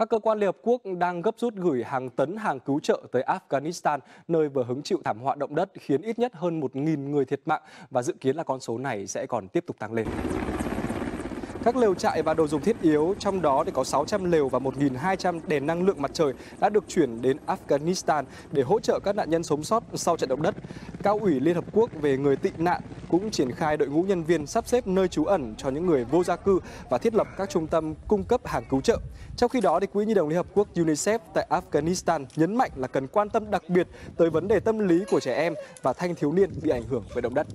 Các cơ quan Liên Hợp Quốc đang gấp rút gửi hàng tấn hàng cứu trợ tới Afghanistan, nơi vừa hứng chịu thảm họa động đất khiến ít nhất hơn 1.000 người thiệt mạng và dự kiến là con số này sẽ còn tiếp tục tăng lên. Các lều trại và đồ dùng thiết yếu, trong đó thì có 600 lều và 1.200 đèn năng lượng mặt trời đã được chuyển đến Afghanistan để hỗ trợ các nạn nhân sống sót sau trận động đất. Cao ủy Liên Hợp Quốc về người tị nạn cũng triển khai đội ngũ nhân viên sắp xếp nơi trú ẩn cho những người vô gia cư và thiết lập các trung tâm cung cấp hàng cứu trợ. Trong khi đó, thì Quỹ Nhi đồng Liên Hợp Quốc UNICEF tại Afghanistan nhấn mạnh là cần quan tâm đặc biệt tới vấn đề tâm lý của trẻ em và thanh thiếu niên bị ảnh hưởng bởi động đất.